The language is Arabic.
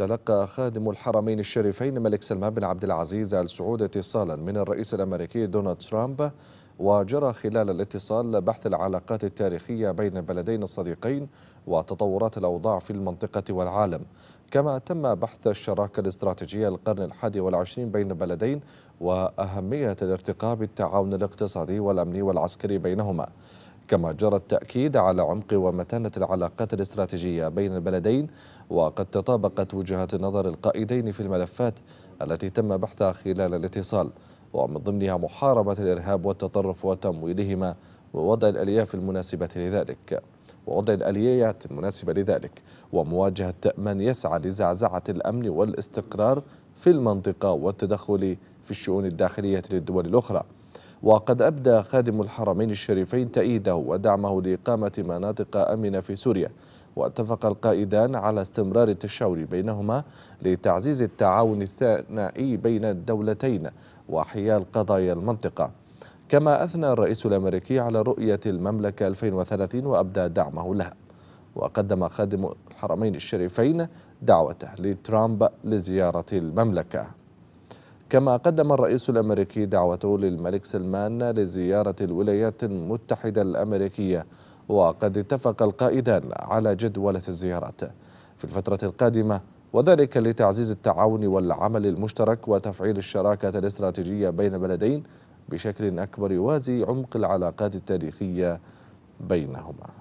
تلقى خادم الحرمين الشريفين الملك سلمان بن عبد العزيز آل سعود اتصالا من الرئيس الأمريكي دونالد ترامب وجرى خلال الاتصال بحث العلاقات التاريخية بين البلدين الصديقين وتطورات الأوضاع في المنطقة والعالم. كما تم بحث الشراكة الاستراتيجية للقرن الحادي والعشرين بين البلدين وأهمية الارتقاء بالتعاون الاقتصادي والأمني والعسكري بينهما. كما جرى التأكيد على عمق ومتانة العلاقات الاستراتيجية بين البلدين وقد تطابقت وجهات نظر القائدين في الملفات التي تم بحثها خلال الاتصال ومن ضمنها محاربة الإرهاب والتطرف وتمويلهما ووضع الألياف المناسبة لذلك. ووضع الآليات المناسبة لذلك ومواجهة من يسعى لزعزعة الأمن والاستقرار في المنطقة والتدخل في الشؤون الداخلية للدول الأخرى. وقد أبدى خادم الحرمين الشريفين تأييده ودعمه لإقامة مناطق أمنة في سوريا. واتفق القائدان على استمرار التشاور بينهما لتعزيز التعاون الثنائي بين الدولتين وحيال قضايا المنطقة. كما أثنى الرئيس الأمريكي على رؤية المملكة 2030 وأبدى دعمه لها. وقدم خادم الحرمين الشريفين دعوته لترامب لزيارة المملكة. كما قدم الرئيس الأمريكي دعوته للملك سلمان لزيارة الولايات المتحدة الأمريكية وقد اتفق القائدان على جدولة الزيارات. في الفترة القادمة وذلك لتعزيز التعاون والعمل المشترك وتفعيل الشراكة الاستراتيجية بين البلدين بشكل أكبر يوازي عمق العلاقات التاريخية بينهما.